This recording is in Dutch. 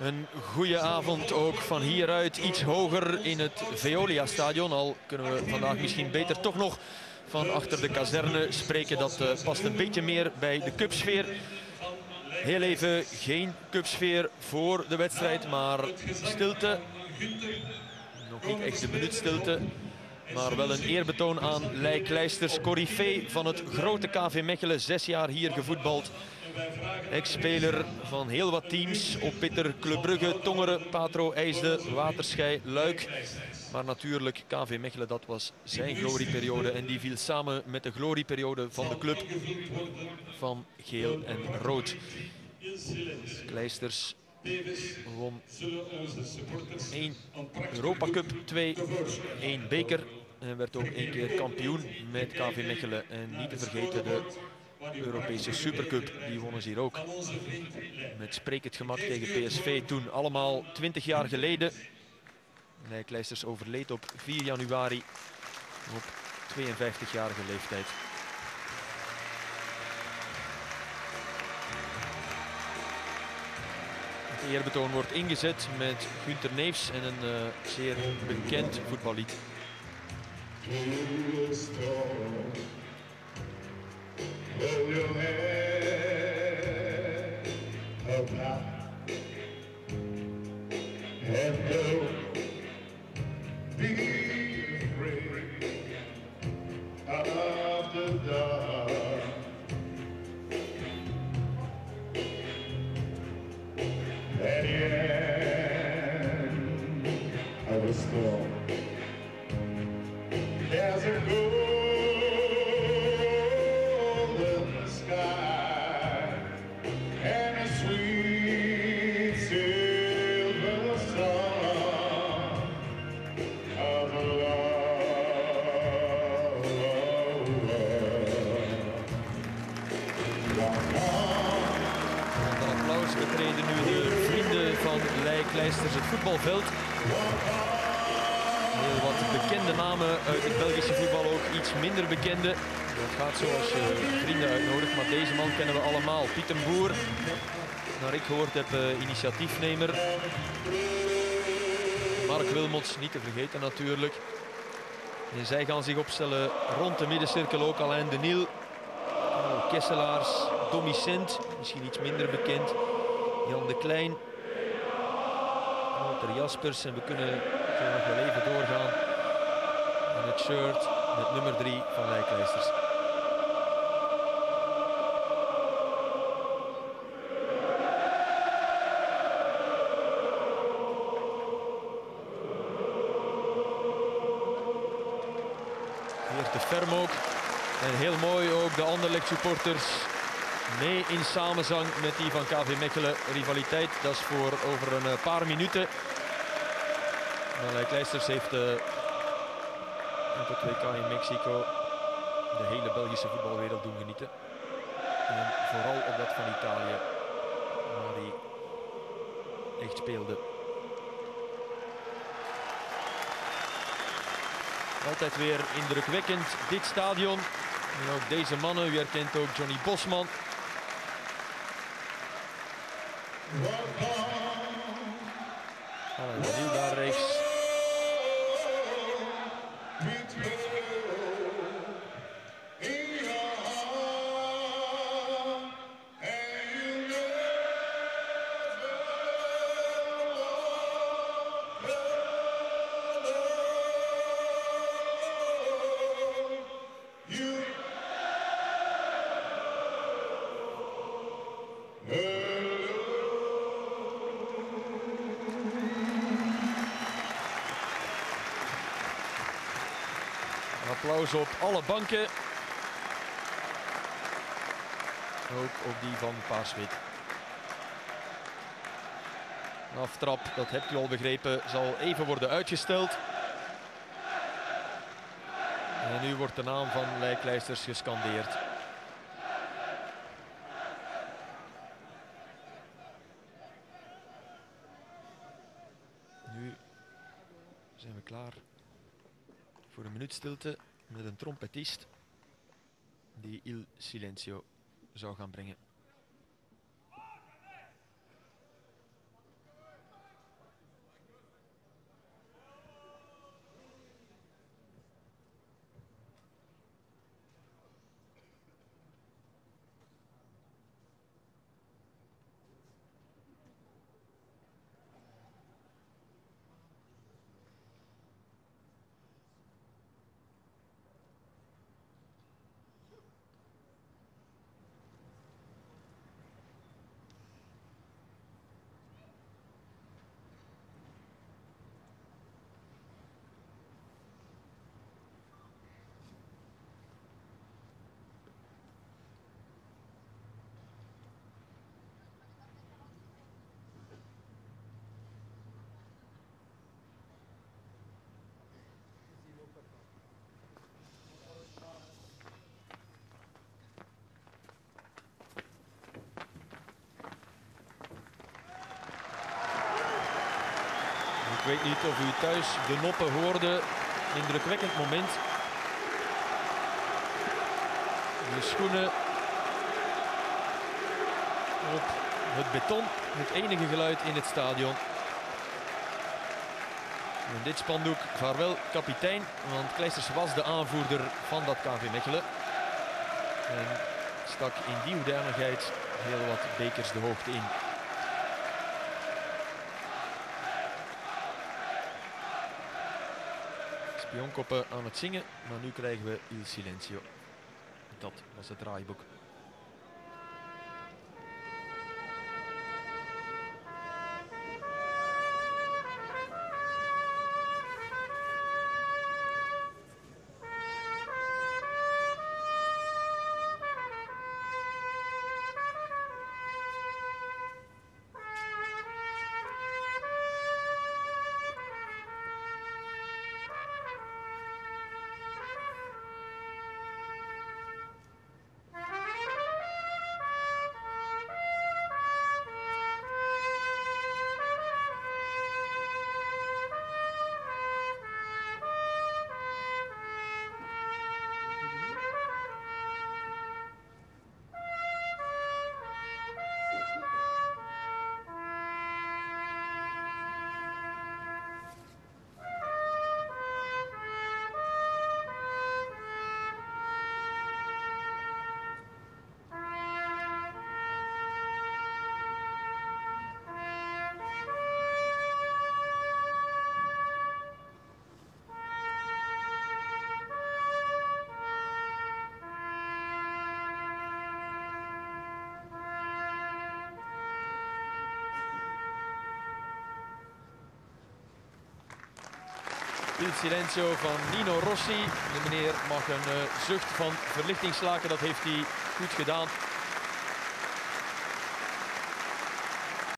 Een goede avond ook van hieruit iets hoger in het Veolia-stadion. Al kunnen we vandaag misschien beter toch nog van achter de kazerne spreken. Dat uh, past een beetje meer bij de cupsfeer. Heel even geen cupsfeer voor de wedstrijd, maar stilte. Nog niet echt de minuut stilte. Maar wel een eerbetoon aan Leij Kleisters, corifee van het grote KV Mechelen. Zes jaar hier gevoetbald. Ex-speler van heel wat teams. Op Pitter, Club Brugge, Tongeren, Patro, IJsde, Waterschei, Luik. Maar natuurlijk, KV Mechelen, dat was zijn glorieperiode. En die viel samen met de glorieperiode van de club van geel en rood. Kleisters won 1 Europa Cup, 2, 1 beker. En werd ook één keer kampioen met KV Mechelen. En niet te vergeten de Europese Supercup, die wonnen ze hier ook. Met spreek het gemak tegen PSV toen, allemaal 20 jaar geleden. Nijkleisters overleed op 4 januari op 52-jarige leeftijd. Het eerbetoon wordt ingezet met Günter Neefs en een uh, zeer bekend voetballied. Hold your head up high and don't be afraid of the dark. At the end of a storm, there's a golden voetbalveld. Heel wat bekende namen uit het Belgische voetbal, ook iets minder bekende. Dat gaat zoals je vrienden uitnodigt, maar deze man kennen we allemaal. Pieter Boer, naar ik gehoord heb, uh, initiatiefnemer. Mark Wilmots, niet te vergeten natuurlijk. En zij gaan zich opstellen rond de middencirkel ook Alain de Niel. Kesselaars, Dommy Sint, misschien iets minder bekend. Jan de Klein. Walter Jaspers en we kunnen zo nog wel even doorgaan. En het shirt met nummer 3 van Lijklijsters. Hier te ferm ook. En heel mooi ook de Anderlecht supporters mee in samenzang met die van KV Mechelen. Rivaliteit, dat is voor over een eh, paar minuten. Malay Kleisters heeft uh, op WK in Mexico de hele Belgische voetbalwereld doen genieten. En vooral op dat van Italië, waar hij echt speelde. Altijd weer indrukwekkend dit stadion. En ook deze mannen, u herkent ook Johnny Bosman. Alain Applaus op alle banken. Ook op die van Paarswit. Aftrap, dat hebt u al begrepen, zal even worden uitgesteld. En nu wordt de naam van Lijklijsters gescandeerd. Nu zijn we klaar voor een minuut stilte met een trompetist die Il Silencio zou gaan brengen. Ik weet niet of u thuis de noppen hoorde. Indrukwekkend moment. De schoenen op het beton. Het enige geluid in het stadion. En dit spandoek, vaarwel kapitein, want Kleisters was de aanvoerder van dat KV Mechelen. En stak in die hoedanigheid heel wat bekers de hoogte in. Spionkoppen aan het zingen, maar nu krijgen we Il Silencio. Dat was het draaiboek. Il Silencio van Nino Rossi. De meneer mag een uh, zucht van verlichting slaken. Dat heeft hij goed gedaan.